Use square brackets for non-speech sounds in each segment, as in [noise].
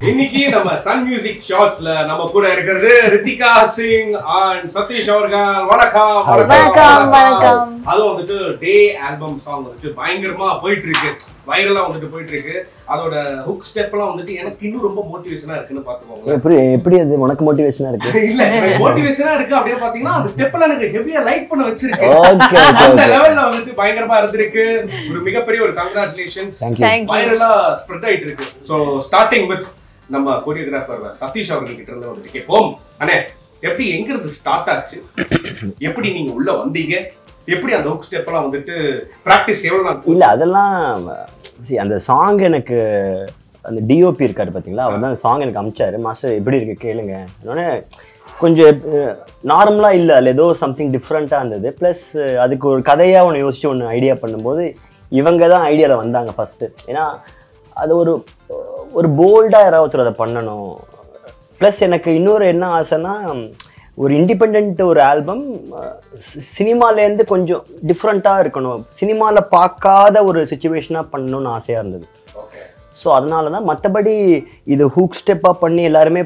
இன்னைக்கு நம்ம Sun music ஷார்ட்ஸ்ல நம்ம கூட இருக்கிறது ரித்திகா சிங் அண்ட் சதீஷ் அவர்கள். வணக்கம் வணக்கம், வணக்கம். அதுவும் வந்துட்டு டே ஆல்பம் சாங் வந்துட்டு பயங்கரமா போயிட்டு இருக்கு. வைரலா வந்துட்டு போயிட்டு இருக்கு அதோட ஹுக் ஸ்டெப் எல்லாம் வந்துட்டு எனக்கு இன்னும் ரொம்ப மோட்டிவேஷனா இருக்குன்னு பாத்துக்கோங்க எப்படி எப்படி அது உனக்கு மோட்டிவேஷனா இருக்கு? [laughs] இல்ல மோட்டிவேஷனா இருக்கு அப்படியே பாத்தீங்கன்னா அந்த ஸ்டெப்ல எனக்கு ஹெவியா லைக் பண்ண வச்சிருக்கு. ஓகே ஓகே அந்த லெவல்ல வந்துட்டு பயங்கரமா இருந்திருக்கு. ஒரு மிகப்பெரிய ஒரு congratulations thank you Thank you. வைரலா ஸ்ப்ரெட் ஆயிட்டு இருக்கு சோ ஸ்டார்டிங் வித் நம்ம கொரியோகிராஃபர் சதீஷ் அவர்கள் கிட்ட இருந்து வந்துட்டு கேட்போம். அண்ணே எப்படி எங்க இருந்து ஸ்டார்ட் ஆச்சு? எப்படி நீங்க உள்ள வந்தீங்க? எப்படி அந்த ஹுக் ஸ்டெப் எல்லாம் வந்துட்டு பிராக்டிஸ் எவ்வளவு நாள் இல்ல அதெல்லாம் சரி அந்த சாங் எனக்கு அந்த டிஓபி இருக்காரு பார்த்தீங்களா அவர் தான் அந்த சாங் எனக்கு அமிச்சாரு. மாஸ்டர் எப்படி இருக்கு? கேளுங்க. உடனே கொஞ்சம் நார்மலாக இல்லை. அதில் ஏதோ சம்திங் டிஃப்ரெண்ட்டாக இருந்தது. ப்ளஸ் அதுக்கு ஒரு கதையாக ஒன்று யோசிச்சு ஒன்று ஐடியா பண்ணும்போது இவங்க தான் ஐடியாவில் வந்தாங்க ஃபஸ்ட்டு ஏன்னா அது ஒரு ஒரு போல்டாக யாராவது ஒருத்தர் அதை பண்ணணும். ப்ளஸ் எனக்கு இன்னொரு என்ன ஆசைன்னா ஒரு இண்டிபெண்ட் ஒரு ஆல்பம் சினிமாலேருந்து கொஞ்சம் டிஃப்ரெண்ட்டாக இருக்கணும். சினிமாவில் பார்க்காத ஒரு சுச்சுவேஷனாக பண்ணணும்னு ஆசையாக இருந்தது. ஸோ அதனால தான் மற்றபடி இது ஹூக் ஸ்டெப்பாக பண்ணி எல்லாருமே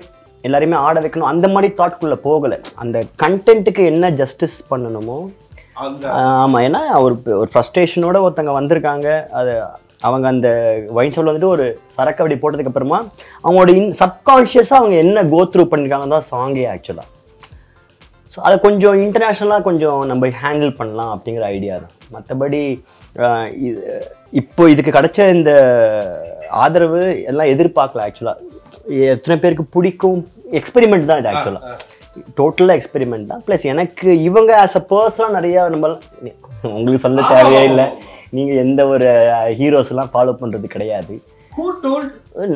எல்லாருமே ஆட வைக்கணும். அந்த மாதிரி தாட்குள்ளே போகலை. அந்த கண்டென்ட்டுக்கு என்ன ஜஸ்டிஸ் பண்ணணுமோ ஆமாம் ஏன்னா ஒரு ஒரு ஃப்ரஸ்ட்ரேஷனோட ஒருத்தங்க வந்திருக்காங்க. அது அவங்க அந்த வைன் ஷாப்பில் வந்துட்டு ஒரு சரக்கு அப்படி போட்டதுக்கு அப்புறமா அவங்களோட இன் சப்கான்ஷியஸாக அவங்க என்ன கோ த்ரூ பண்ணிருக்காங்க தான் சாங்கே ஆக்சுவலாக ஸோ அதை கொஞ்சம் இன்டர்நேஷ்னலாக கொஞ்சம் நம்ம ஹேண்டில் பண்ணலாம் அப்படிங்கிற ஐடியா தான். மற்றபடி இது இப்போ இதுக்கு கிடைச்ச இந்த ஆதரவு எல்லாம் எதிர்பார்க்கல ஆக்சுவலாக எத்தனை பேருக்கு பிடிக்கும் எக்ஸ்பெரிமெண்ட் தான் இது ஆக்சுவலாக டோட்டலாக எக்ஸ்பெரிமெண்ட் தான். ப்ளஸ் எனக்கு இவங்க ஆஸ் அ பர்சனாக நிறையா நம்ம உங்களுக்கு சொல்ல தேவையே இல்லை. நீங்கள் எந்த ஒரு ஹீரோஸ் எல்லாம் ஃபாலோ பண்ணுறது கிடையாது.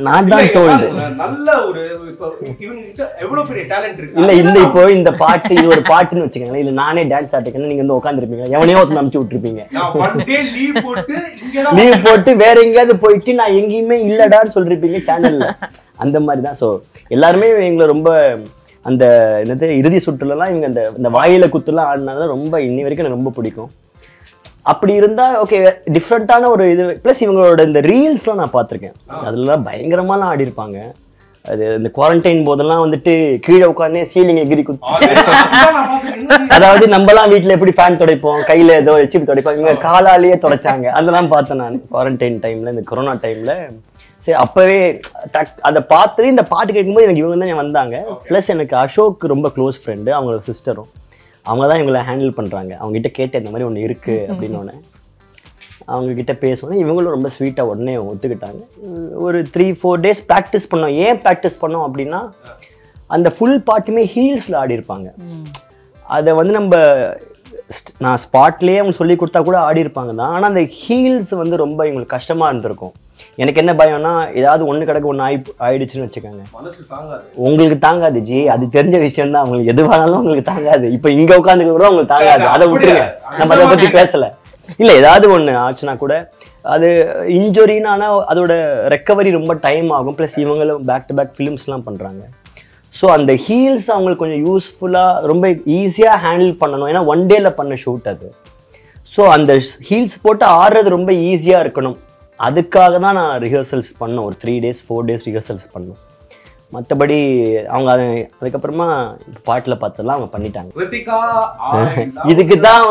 நான் தான் டோல்டு நல்ல ஒரு இப்போ இவங்க கிட்ட எவ்வளவு பெரிய டேலண்ட் இருக்கு. இல்ல இந்த இப்போ இந்த பாட்டு இது ஒரு பாட்டுன்னு வச்சுக்கோங்களேன். இல்ல நானே டான்ஸ் ஆட்டுக்கணும் நீங்க வந்து உட்காந்துருப்பீங்க எவனையோ ஒருத்தன் அனுப்பிச்சு விட்டுருப்பீங்க. லீவ் [laughs] போட்டு வேற எங்கேயாவது போயிட்டு நான் எங்கேயுமே இல்லடான்னு சொல்லிருப்பீங்க சேனல்ல அந்த மாதிரி தான் ஸோ எல்லாருமே எங்களை ரொம்ப அந்த என்னது இறுதி சுற்றுலலாம் இவங்க அந்த இந்த வாயில குத்துலாம் ஆடினாதான் ரொம்ப இன்னி வரைக்கும் எனக்கு ரொம்ப பிடிக்கும். அப்படி இருந்தா ஓகே டிஃப்ரெண்ட்டான ஒரு இது. ப்ளஸ் இவங்களோட இந்த ரீல்ஸ்லாம் நான் பார்த்துருக்கேன். அதெல்லாம் பயங்கரமாலாம் ஆடி இருப்பாங்க அது இந்த குவாரண்டைன் போதெல்லாம் வந்துட்டு கீழே உட்காந்தே சீலிங் எகிரி குத்து. அதாவது நம்மலாம் வீட்ல எப்படி ஃபேன் துடைப்போம்? கையில ஏதோ வச்சு துடைப்போம். இவங்க காலாலேயே துடைச்சாங்க. அதெல்லாம் பார்த்தேன் நான் குவாரண்டைன் டைம்ல இந்த கொரோனா டைம்ல சரி அப்பவே டக் அதை பார்த்தது இந்த பாட்டு கேட்கும்போது எனக்கு இவங்க தான் வந்தாங்க. ப்ளஸ் எனக்கு அசோக் ரொம்ப க்ளோஸ் ஃப்ரெண்டு அவங்களோட சிஸ்டரும் அவங்க தான் இவங்களை ஹேண்டில் பண்றாங்க. அவங்க கிட்ட இந்த மாதிரி ஒன்று இருக்கு [laughs] அப்படின்னு உடனே அவங்க கிட்ட பேசணும் இவங்களும் ரொம்ப ஸ்வீட்டாக உடனே ஒத்துக்கிட்டாங்க. ஒரு த்ரீ ஃபோர் டேஸ் ப்ராக்டிஸ் பண்ணோம். ஏன் ப்ராக்டிஸ் பண்ணோம் அப்படின்னா அந்த ஃபுல் பாட்டுமே ஹீல்ஸில் ஆடி இருப்பாங்க. அதை வந்து நம்ம நான் ஸ்பாட்லேயே அவங்க சொல்லி கொடுத்தா கூட ஆடி இருப்பாங்க தான். ஆனால் அந்த ஹீல்ஸ் வந்து ரொம்ப இவங்களுக்கு கஷ்டமாக இருந்திருக்கும். எனக்கு என்ன பயம்னா ஏதாவது ஒன்று கிடக்கு ஒன்று ஆயி ஆயிடுச்சுன்னு வச்சுக்கோங்க. உங்களுக்கு தாங்காது ஜி. அது தெரிஞ்ச விஷயம் தான் உங்களுக்கு எதுவானாலும் உங்களுக்கு தாங்காது. இப்போ இங்க உட்காந்து கூட உங்களுக்கு தாங்காது. அதை விட்டுருங்க. நம்ம அதை பத்தி பேசல. இல்ல ஏதாவது ஒண்ணு ஆச்சுன்னா கூட அது இன்ஜுரினானா அதோட ரெக்கவரி ரொம்ப டைம் ஆகும். ப்ளஸ் இவங்களும் பேக் டு பேக் ஃபிலிம்ஸ்லாம் பண்றாங்க. ஸோ அந்த ஹீல்ஸ் அவங்களுக்கு கொஞ்சம் யூஸ்ஃபுல்லாக ரொம்ப ஈஸியாக ஹேண்டில் பண்ணணும். ஏன்னா ஒன் டேல பண்ண ஷூட் அது. ஸோ அந்த ஹீல்ஸ் போட்டு ஆடுறது ரொம்ப ஈஸியாக இருக்கணும். அதுக்காக தான் நான் ரிஹர்சல்ஸ் பண்ணேன். ஒரு three days four days rehearsals பண்ணேன். மற்றபடி அவங்க அது அதுக்கப்புறமா பாட்டில் பார்த்தெல்லாம் அவங்க பண்ணிட்டாங்க. [laughs] இதுக்கு தான்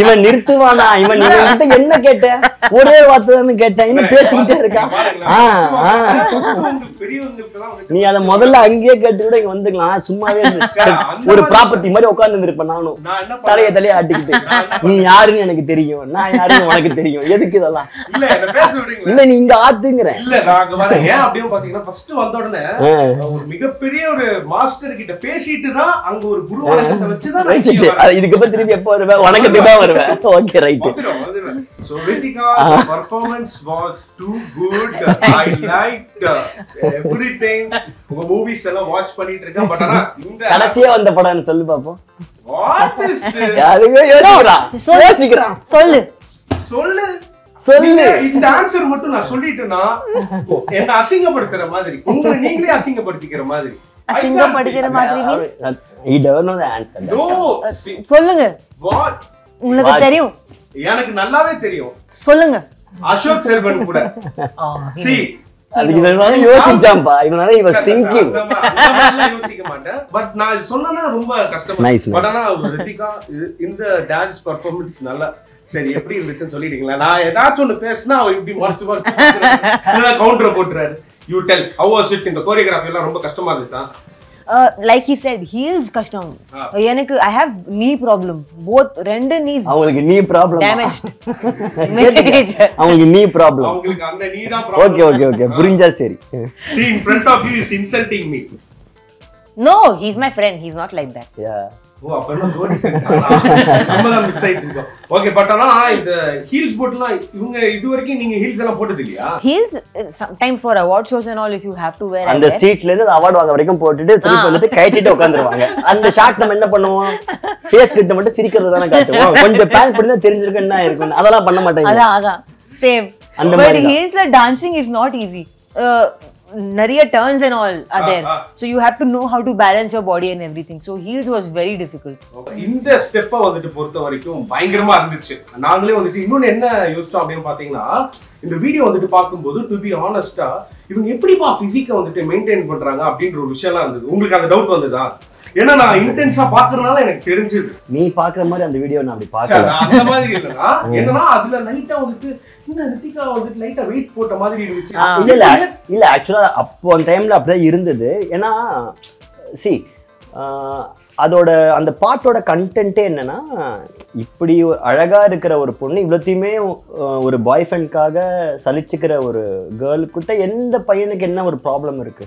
இவன் நிறுத்துவானா? இவன் இவன் கிட்ட என்ன கேட்டேன் ஒரே வார்த்தை தானே கேட்டேன் இன்னும் பேசிக்கிட்டே இருக்கான் ஆ ஆ. நீ அதை முதல்ல அங்கேயே கேட்டு கூட இங்க வந்துக்கலாம். சும்மாவே. [laughs] ஒரு ப்ராப்பர்ட்டி மாதிரி உட்கார்ந்து இருப்பேன் நானும். தலைய தலைய ஆட்டிக்கிட்டு. நீ யாருன்னு எனக்கு தெரியும். நான் யாருன்னு உனக்கு தெரியும். எதுக்கு இதெல்லாம்? இல்ல நீ இங்க ஆத்துங்கிறேன் வந்த உடனே. ஒரு மிகப்பெரிய ஒரு மாஸ்டர் கிட்ட பேசிட்டு தான் அங்க ஒரு குரு வணக்கத்தை வரேன். அது இதுக்கப்புறம் திருப்பி எப்போ வருவேன் உனக்கு தான் வருவேன் okay right Ritika, the performance was too good. I liked everything. உங்க movies எல்லாம் watch பண்ணிட்டு இருக்கேன். But ஆனா இந்த கடைசியா வந்த படம் சொல்லு பாப்போம் this? அதுவே யோசிக்கிறான் சொல்லு. யோசிக்கிறான் சொல்லு சொல்லு சொல்லு. இந்த ஆன்சர் மட்டும் நான் சொல்லிட்டேன்னா என்ன அசிங்கப்படுத்துற மாதிரி உங்களை நீங்களே அசிங்கப்படுத்திக்கிற மாதிரி. Think. மாதிரி don't know the answer. No, see, சொல்லுங்க. What? உங்களுக்கு? தெரியும். எனக்கு நல்லாவே தெரியும். சொல்லுங்க. அசோக் செல்வன் கூட. சி அதுக்கு யோசிச்சாம்பா. இவனால திங்கிங் யோசிக்க மாட்டேன். பட் நான் இது சொன்னேன்னா ரொம்ப கஷ்டமா. பட் ஆனா ரித்திகா இது- இந்த டான்ஸ் பர்ஃபார்மன்ஸ் நல்லா சரி எப்படி இருந்துச்சுன்னு சொல்லிட்டீங்களா நான் ஏதாச்சும் ஒண்ணு பேசினா அவ இப்படி மறைச்சு மறைச்சு counter போட்டுறாரு you tell how was it இந்த கோரியோகிராஃபி எல்லாம் ரொம்ப கஷ்டமா இருந்துச்சா like he said, heels கஷ்டம். எனக்கு I have knee problem. Both ரெண்டு knees அவங்களுக்கு நீ ப்ராப்ளம் damaged. [laughs] Major. அவங்களுக்கு நீ ப்ராப்ளம் அவங்களுக்கு அந்த நீ தான் ஓகே ஓகே ஓகே புரிஞ்சா சரி See, in front of you is insulting me. No, he's my friend. He's not like that. யா ஓ அப்ப என்ன ஜோடி சேர்த்தாங்களா? நம்ம தான் மிஸ் ஆயிட்டு இருக்கோம். ஓகே பட் ஆனா இந்த ஹீல்ஸ் போட்டுலாம் இவங்க இது வரைக்கும் நீங்க ஹீல்ஸ் எல்லாம் போட்டது இல்லையா? Heels, sometimes for award shows and all, if you have to wear, I அந்த. ஸ்ட்ரீட்ல இருந்து அவார்டு வாங்க வரைக்கும் போட்டுட்டு திருப்பி வந்துட்டு அந்த ஷாட் நம்ம என்ன பண்ணுவோம்? ஃபேஸ் கிட்ட மட்டும் சிரிக்கிறது தானே காட்டுவோம். கொஞ்சம் பண்ணி தான் தெரிஞ்சிருக்கு என்ன இருக்கும் அதெல்லாம் பண்ண மாட்டாங்க. அதான் அதான். சேம் அந்த பட் மாதிரி dancing is not easy. Uh, நிறைய and all are Ah, there. ah. so you have to know how to balance your body and everything. So heels was very difficult. இந்த ஸ்டெப்பை வந்துட்டு பொறுத்த வரைக்கும் பயங்கரமா இருந்துச்சு. நாங்களே வந்துட்டு இன்னொன்னு என்ன யோசிச்சோம் அப்படின்னு பாத்தீங்கன்னா இந்த வீடியோ வந்துட்டு பார்க்கும்போது டு பி ஆனஸ்டா இவங்க எப்படிப்பா பிசிக்கை வந்துட்டு மெயின்டைன் பண்றாங்க அப்படின்ற ஒரு விஷயம்லாம் இருந்தது. உங்களுக்கு அந்த டவுட் வந்ததா? ஏன்னா நான் இன்டென்ஸா பாக்குறதுனால எனக்கு தெரிஞ்சது. நீ பாக்குற மாதிரி அந்த வீடியோ நான் அப்படி சரி, பார்க்கல அந்த மாதிரி [laughs] என்னன்னா அதுல லைட்டா வந்துட்டு இல்ல இல்ல இல்ல ஆக்சுவலா அப்போ அந்த டைம்ல அப்படிதான் இருந்தது. ஏன்னா சி அதோட அந்த பாட்டோட கண்டென்ட்டே என்னன்னா இப்படி ஒரு அழகா இருக்கிற ஒரு பொண்ணு இவ்வளோத்தையுமே ஒரு பாய் ஃப்ரெண்ட்காக சலிச்சுக்கிற ஒரு கேர்ளுக்கிட்ட எந்த பையனுக்கு என்ன ஒரு ப்ராப்ளம் இருக்கு.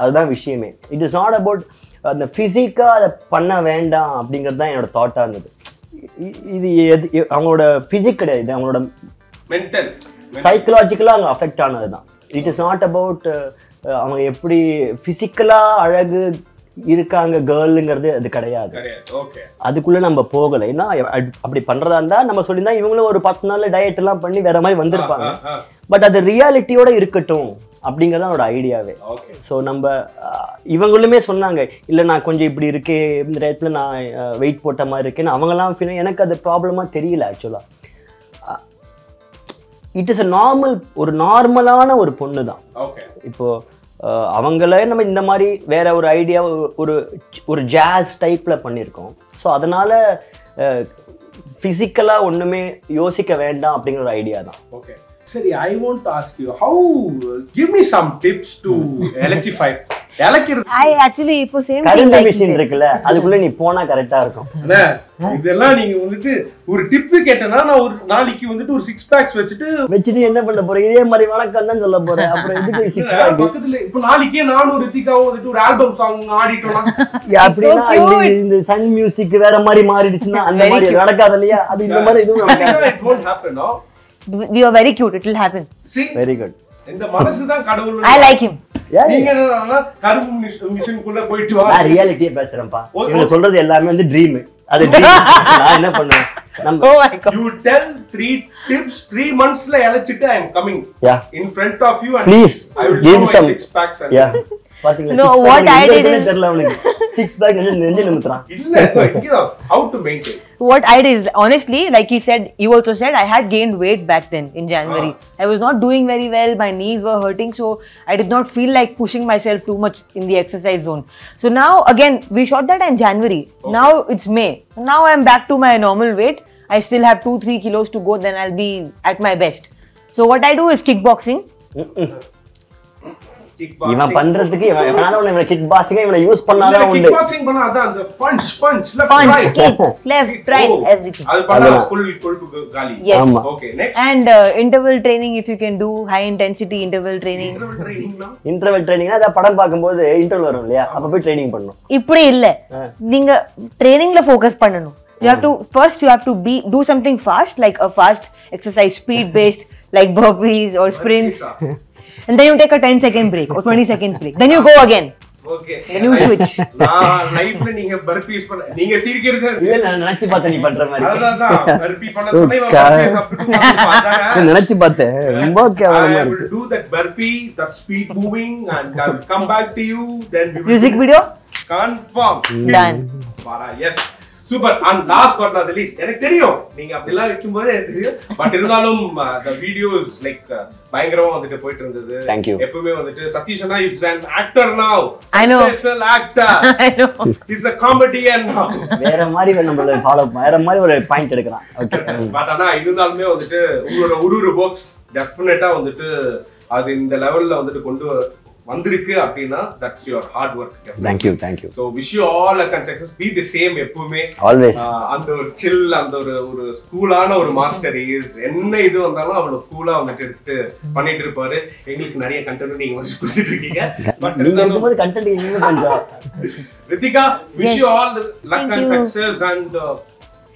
அதுதான் விஷயமே. இட் இஸ் நாட் அபவுட் அந்த ஃபிசிக்காக அதை பண்ண வேண்டாம் அப்படிங்கிறது தான் என்னோட தாட்டாக இருந்தது. இது எது அவங்களோட ஃபிசிக் கிடையாது. இது அவங்களோட மென்டல் சைக்கலாஜிக்கலாக அவங்க அஃபெக்ட் ஆனது தான் இட் இஸ் நாட் அபவுட் அவங்க எப்படி ஃபிசிக்கலாக அழகு இருக்காங்க கேர்ளுங்கிறது அது கிடையாது. அதுக்குள்ள நம்ம போகலை. ஏன்னா அப்- அப்படி பண்றதா இருந்தா நம்ம சொல்லியிருந்தா இவங்களும் ஒரு பத்து நாள் டயட் எல்லாம் பண்ணி வேற மாதிரி வந்திருப்பாங்க. பட் அது ரியாலிட்டியோட இருக்கட்டும் அப்படிங்கிறது என்னோட ஐடியாவே ஸோ நம்ம இவங்களுமே சொன்னாங்க இல்லை நான் கொஞ்சம் இப்படி இருக்கே இந்த டயத்தில் நான் வெயிட் போட்ட மாதிரி இருக்கேன்னு. அவங்கெல்லாம் எனக்கு அது ப்ராப்ளமாக தெரியல ஆக்சுவலாக இட் இஸ் அ நார்மல் ஒரு நார்மலான ஒரு பொண்ணு தான் ஓகே இப்போ அஹ், அவங்களே நம்ம இந்த மாதிரி வேற ஒரு ஐடியா ஒரு ஒரு ஜாஸ் டைப்ல பண்ணியிருக்கோம். ஸோ அதனால ஃபிசிக்கலாக ஒன்றுமே யோசிக்க வேண்டாம் அப்படிங்கிற ஒரு ஐடியா தான். ஓகே சரி I want ask you how give me some tips to electrify I actually இப்போ same thing கரண்ட் மிஷின். இருக்குல்ல அதுக்குள்ள நீ போனா கரெக்டா இருக்கும். இதெல்லாம் நீங்க வந்துட்டு ஒரு டிப் கேட்டேன்னா நான் ஒரு நாளைக்கு வந்துட்டு ஒரு சிக்ஸ் பேக்ஸ் வச்சுட்டு வச்சுட்டு என்ன பண்ண போற? இதே மாதிரி வணக்கம் தான் சொல்ல போறேன் அப்புறம் இதுக்கு சிக்ஸ் பேக் பக்கத்துல இப்ப நாளைக்கே நானும் ரித்திகாவும் வந்துட்டு ஒரு ஆல்பம் சாங் ஆடிட்டோம்னா [laughs] அப்படின்னா இந்த சன் மியூசிக் வேற மாதிரி மாறிடுச்சுன்னா அந்த மாதிரி. நடக்காது இல்லையா? அது இந்த மாதிரி இதுவும் நடக்காது. Are very cute it will happen. See very good இந்த மனசுதான் கடவுள் I like him. நீங்க என்னன்னா கரும்பு மிஷினுக்குள்ள போயிட்டு வா. நான் ரியாலிட்டியே பேசுறேன்ப்பா. இவங்க சொல்றது எல்லாமே வந்து ட்ரீம் அது dream. [laughs] நான் என்ன பண்ணுவேன்? நம்ம oh my god. You tell three tips three மந்த்ஸ்ல இழைச்சிட்டு I am coming ya in front of you and please I will give my some six packs ya பாத்தீங்களா No, six pack what எங்க I did இருக்குன்னே is- தெரியல அவனுக்கு six pack நெஞ்சு நெஞ்சு நிமித்துறான் இல்ல இங்க how to maintain what I did is honestly, like he said, you also said I had gained weight back then in January. I was not doing very well. My knees were hurting, so I did not feel like pushing myself too much in the exercise zone. So now again, we shot that in January. Now it's May. Now I'm back to my normal weight. I still have two, three kilos to go. Then I'll be at my best. So what I do is kickboxing. Kickboxing. இவன் பண்றதுக்கு இவன் எவனால இவனை kick பாசிங்க இவனை use பண்ணாதான் உண்டு kickboxing பண்ணா அதான் அந்த Punch, right. kick, left, right, Oh, everything. அது பண்ணா full கொழுப்பு காலி. ஆமா. Okay, next. And uh, interval training, if you can do high intensity interval training. Interval training னா? இன்டர்வல் அதான் படம் பார்க்கும்போது இன்டர்வல் வரும் இல்லையா அப்ப போய் ட்ரைனிங் பண்ணணும் இப்படி இல்ல நீங்க ட்ரைனிங்ல ஃபோக்கஸ் பண்ணணும் you have to first you have to be do something fast like a fast exercise speed based like burpees or sprints and then you take a 10 second break or 20 seconds break then you go again Okay. Then you switch. நான் லைஃப்ல நீங்க burpees பண்ண நீங்க சிரிக்கிறது இல்ல நான் நினைச்சு பார்த்தேன் நீ பண்ற மாதிரி அதான் தான் burpee பண்ண சொன்னா இவன் கா- burpees சாப்பிட்டு உட்கார்ந்து பார்த்தாங்க. நான் நினைச்சு பார்த்தேன் ரொம்ப கேவலமா I இருக்கு will do that burpee, that speed moving, and come back to you. Then music video confirm. done Para, yes. Super and last but not least எனக்கு தெரியும். நீங்க அப்படிலாம் வைக்கும்போது தெரியும். பட் இருந்தாலும் த வீடியோஸ் லைக் பயங்கரமா வந்துட்டு போயிட்டு இருந்தது. Thank you. எப்பவுமே வந்துட்டு சதீஷ் அண்ணா is an actor now. I know. Sensational actor. [laughs] I know. Is a comedian now. வேற மாதிரி நம்மள ஃபாலோ வேற மாதிரி ஒரு பாயிண்ட் எடுக்கிறான். ஓகே பட் [laughs] ஆனா இருந்தாலுமே வந்துட்டு உங்களோட ஒரு பாக்ஸ் டெஃபினட்டா வந்துட்டு அது இந்த லெவல்ல வந்துட்டு கொண்டு வந்திருக்கு அப்படின்னா that's your hard work thank you thank you so wish you all a success be the same எப்பவுமே. ஆல்வேஸ் அந்த ஒரு சில் அந்த ஒரு ஒரு ஸ்கூலான ஒரு மாஸ்டர் இஸ் என்ன இது வந்தாலும் அவ்வளவு கூலா வந்துட்டு எடுத்துட்டு பண்ணிட்டு இருப்பாரு. எங்களுக்கு நிறைய கண்டென்ட் நீங்க வந்து கொடுத்துட்டு இருக்கீங்க. பட் இருக்கும்போது கண்டென்ட் எங்கேயுமே கொஞ்சம் Ritika wish you all luck and. Success and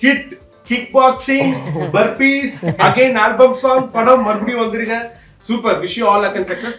hit kick boxing burpees again album song படம் மறுபடியும் வந்துருங்க. Super wish you all luck and success